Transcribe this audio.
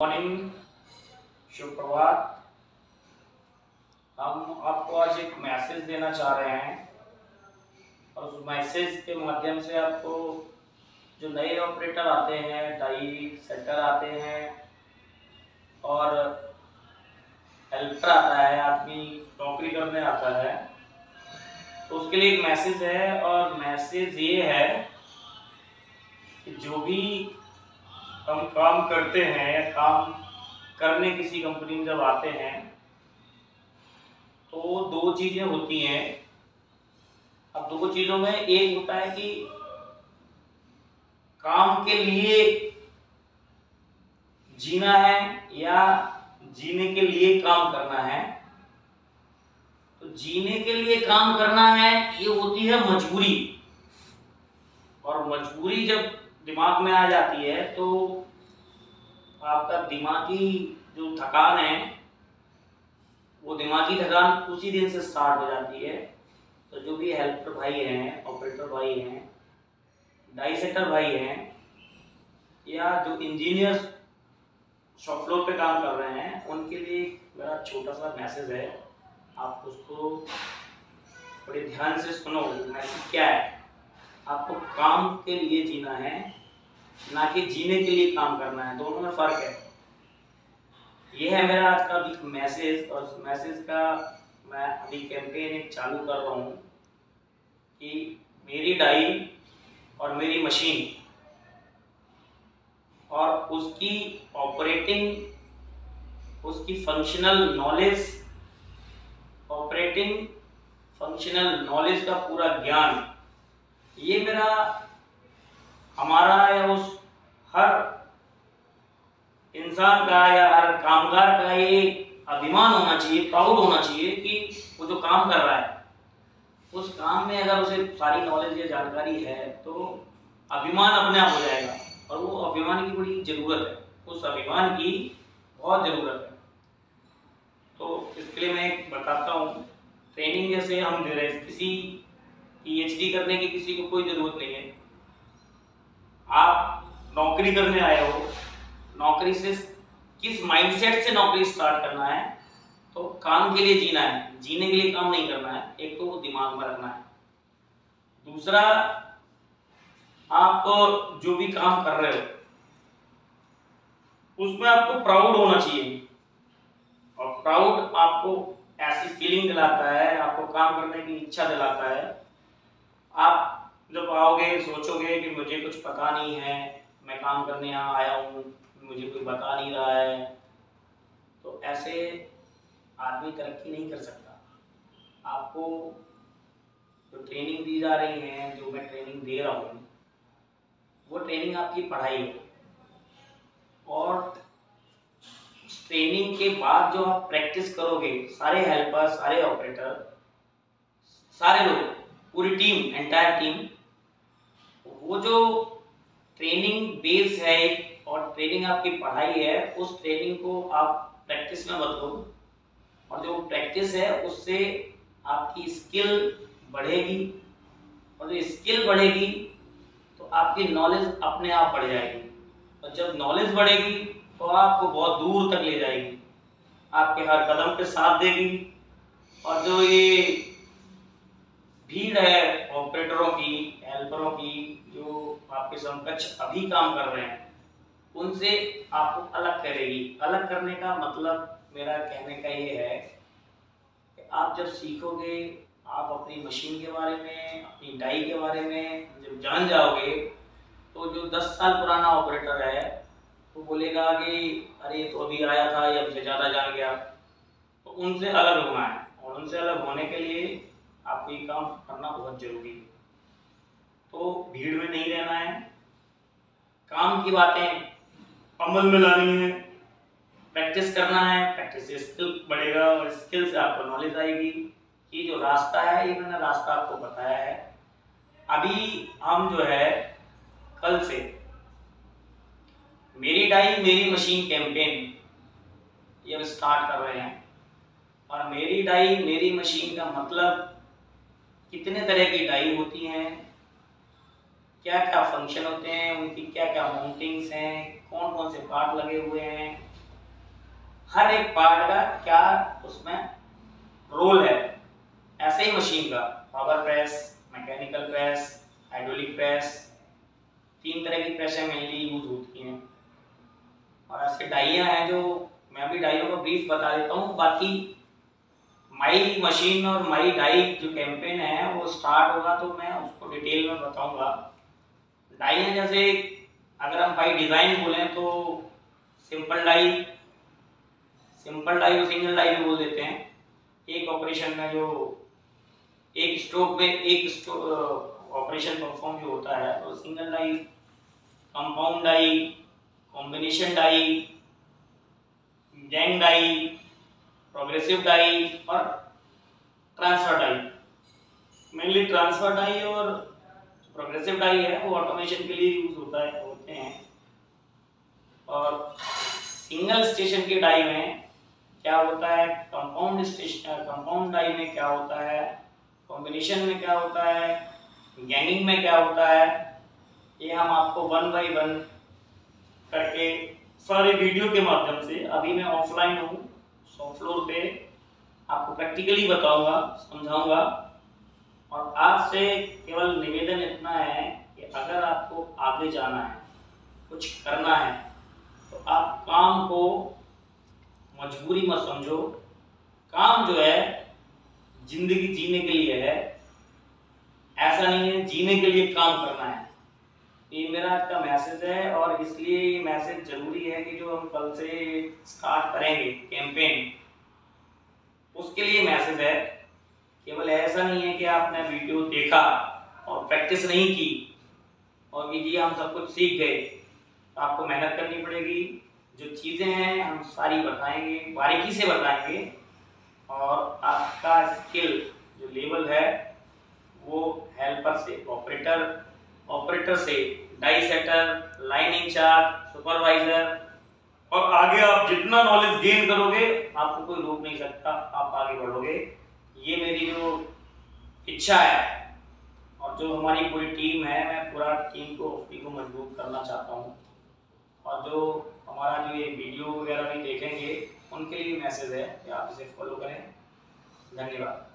Morning सुप्रभात हम आपको आज एक मैसेज देना चाह रहे हैं। और उस मैसेज के माध्यम से आपको जो नए ऑपरेटर आते हैं, डाई सेटर आते हैं, और हेल्पर आता है, आदमी नौकरी करने आता है तो उसके लिए एक मैसेज है। और मैसेज ये है कि जो भी हम काम करते हैं या काम करने किसी कंपनी में जब आते हैं तो दो चीज़ें होती हैं। अब दो चीज़ों में एक होता है कि काम के लिए जीना है या जीने के लिए काम करना है। तो जीने के लिए काम करना है, ये होती है मजबूरी। और मजबूरी जब दिमाग में आ जाती है तो आपका दिमागी जो थकान है, वो दिमागी थकान उसी दिन से स्टार्ट हो जाती है। तो जो भी हेल्पर भाई हैं ऑपरेटर भाई हैं डाई सेटर भाई हैं, या जो इंजीनियर शॉप फ्लोर पे काम कर रहे हैं, उनके लिए मेरा छोटा सा मैसेज है। आप उसको बड़े ध्यान से सुनो मैसेज क्या है। आपको काम के लिए जीना है, ना कि जीने के लिए काम करना है, दोनों में फ़र्क है। यह है मेरा आज का अभी मैसेज और उस मैसेज का मैं अभी कैंपेन एक चालू कर रहा हूँ कि मेरी डाई और मेरी मशीन और उसकी ऑपरेटिंग उसकी functional knowledge operating functional knowledge का पूरा ज्ञान ये मेरा, हमारा या उस हर इंसान का या हर कामगार का ये अभिमान होना चाहिए प्राउड होना चाहिए कि वो जो काम कर रहा है, उस काम में अगर उसे सारी नॉलेज या जानकारी है तो अभिमान अपने आप हो जाएगा। और वो अभिमान की बड़ी ज़रूरत है, उस अभिमान की बहुत ज़रूरत है। तो इसके लिए मैं बताता हूँ ट्रेनिंग जैसे हम दे रहे किसी पीएचडी करने की किसी को कोई ज़रूरत नहीं है। आप नौकरी करने आए हो, नौकरी से किस माइंडसेट से नौकरी स्टार्ट करना है तो काम के लिए जीना है। जीने के लिए काम नहीं करना है, एक तो वो दिमाग में रखना है। दूसरा, आप जो भी काम कर रहे हो, उसमें आपको प्राउड होना चाहिए। और प्राउड आपको ऐसी फीलिंग दिलाता है, आपको काम करने की इच्छा दिलाता है आप जब आओगे, सोचोगे कि मुझे कुछ पता नहीं है, मैं काम करने यहाँ आया हूँ, मुझे कोई बता नहीं रहा है तो ऐसे आदमी तरक्की नहीं कर सकता। आपको जो ट्रेनिंग दी जा रही है, जो मैं ट्रेनिंग दे रहा हूँ, वो ट्रेनिंग आपकी पढ़ाई है। और ट्रेनिंग के बाद जो आप प्रैक्टिस करोगे, सारे हेल्पर सारे ऑपरेटर सारे लोग पूरी टीम एंटायर टीम वो जो ट्रेनिंग बेस है और ट्रेनिंग आपकी पढ़ाई है, उस ट्रेनिंग को आप प्रैक्टिस में बदलो और जो प्रैक्टिस है, उससे आपकी स्किल बढ़ेगी। और जो स्किल बढ़ेगी तो आपकी नॉलेज अपने आप बढ़ जाएगी। और जब नॉलेज बढ़ेगी तो आपको बहुत दूर तक ले जाएगी। आपके हर कदम पे साथ देगी। और जो ये भीड़ है ऑपरेटरों की हेल्परों की, जो आपके समकक्ष अभी काम कर रहे हैं, उनसे आपको अलग करेगी। अलग करने का मतलब मेरा कहने का ये है कि आप जब सीखोगे, आप अपनी मशीन के बारे में, अपनी डाई के बारे में जब जान जाओगे तो जो 10 साल पुराना ऑपरेटर है, वो तो बोलेगा कि अरे तो अभी आया था, ये हमसे ज़्यादा जान गया। तो उनसे अलग होना है और उनसे अलग होने के लिए आपको ये काम करना बहुत ज़रूरी है। तो भीड़ में नहीं रहना है। काम की बातें अमल में लानी है। प्रैक्टिस करना है। प्रैक्टिस से स्किल बढ़ेगा और स्किल से आपको नॉलेज आएगी। ये जो रास्ता है, ये मैंने रास्ता आपको बताया है। अभी हम जो है, कल से मेरी डाई, मेरी मशीन कैंपेन ये हम स्टार्ट कर रहे हैं। और मेरी डाई, मेरी मशीन का मतलब कितने तरह की डाई होती हैं? क्या क्या फ़ंक्शन होते हैं? उनकी क्या क्या माउंटिंग्स हैं? कौन कौन से पार्ट लगे हुए हैं? हर एक पार्ट का क्या उसमें रोल है? ऐसे ही मशीन का। Power press mechanical press hydraulic press तीन तरह की प्रेसें मेनली यूज़ होती हैं। और ऐसे डाइयाँ हैं जो मैं भी डाइयों का ब्रीफ बता देता हूँ, बाकी माई मशीन और माई डाई जो कैंपेन है, वो स्टार्ट होगा तो मैं उसको डिटेल में बताऊँगा। डाई है जैसे, अगर हम बाई डिज़ाइन बोलें तो सिंपल डाई सिंपल डाई और सिंगल डाई भी बोल देते हैं। एक ऑपरेशन में जो, एक स्ट्रोक में, एक ऑपरेशन परफॉर्म जो होता है तो single die, compound die, combination die, gang die progressive die और transfer die mainly transfer die और प्रोग्रेसिव डाई है, वो ऑटोमेशन के लिए यूज़ होता है, होते हैं। और सिंगल स्टेशन के डाई में क्या होता है? कंपाउंड स्टेशन कंपाउंड डाई में क्या होता है? कॉम्बिनेशन में क्या होता है? गैंगिंग में क्या होता है? ये हम आपको वन बाई वन करके सारे वीडियो के माध्यम से अभी मैं ऑफलाइन हूँ। सौ फ्लोर पे आपको प्रैक्टिकली बताऊँगा, समझाऊँगा। और आपसे केवल निवेदन इतना है कि अगर आपको आगे जाना है, कुछ करना है तो आप काम को मजबूरी मत समझो। काम जो है, ज़िंदगी जीने के लिए है। ऐसा नहीं है, जीने के लिए काम करना है। ये मेरा आज का मैसेज है और इसलिए ये मैसेज ज़रूरी है कि जो हम कल से स्टार्ट करेंगे कैंपेन उसके लिए मैसेज है। केवल ऐसा नहीं है कि आपने वीडियो देखा और प्रैक्टिस नहीं की और कि जी हम सब कुछ सीख गए। आपको मेहनत करनी पड़ेगी। जो चीज़ें हैं, हम सारी बताएँगे, बारीकी से बताएँगे और आपका स्किल जो लेवल है, वो हेल्पर से ऑपरेटर ऑपरेटर से die setter line incharge supervisor. और आगे आप जितना नॉलेज गेन करोगे, आपको कोई रोक नहीं सकता, आप आगे बढ़ोगे। ये मेरी जो इच्छा है, और जो हमारी पूरी टीम है, मैं पूरा टीम को को मज़बूत करना चाहता हूँ। और जो हमारा जो ये वीडियो वगैरह भी देखेंगे, उनके लिए मैसेज है, कि आप इसे फॉलो करें। धन्यवाद।